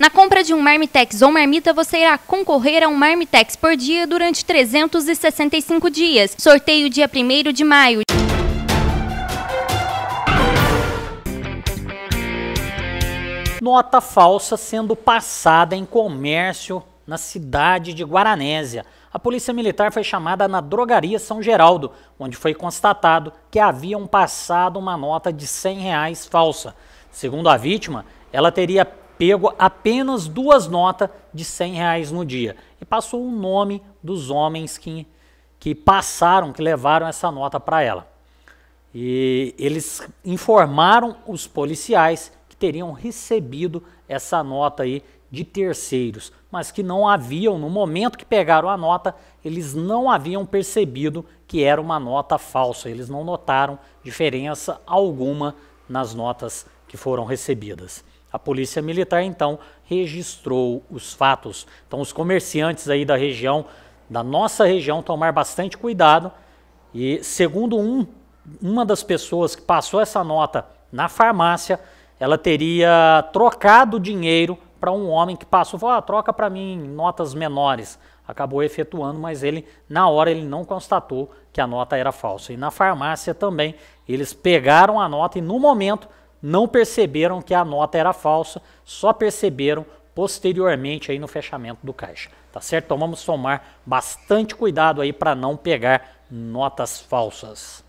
Na compra de um Marmitex ou marmita, você irá concorrer a um Marmitex por dia durante 365 dias. Sorteio dia 1 de maio. Nota falsa sendo passada em comércio na cidade de Guaranésia. A polícia militar foi chamada na drogaria São Geraldo, onde foi constatado que haviam passado uma nota de 100 reais falsa. Segundo a vítima, ela teria pego apenas duas notas de 100 reais no dia e passou o nome dos homens que, que passaram, que levaram essa nota para ela. E eles informaram os policiais que teriam recebido essa nota aí de terceiros, mas que não haviam, no momento que pegaram a nota, eles não haviam percebido que era uma nota falsa, eles não notaram diferença alguma nas notas que foram recebidas. A Polícia Militar então registrou os fatos. Então os comerciantes aí da região, da nossa região, tomar bastante cuidado. E segundo um, uma das pessoas que passou essa nota na farmácia, ela teria trocado dinheiro para um homem que passou, falou, ah, troca para mim notas menores. Acabou efetuando, mas ele, na hora, ele não constatou que a nota era falsa. E na farmácia também, eles pegaram a nota e no momento não perceberam que a nota era falsa, só perceberam posteriormente aí no fechamento do caixa, tá certo? Então vamos tomar bastante cuidado aí para não pegar notas falsas.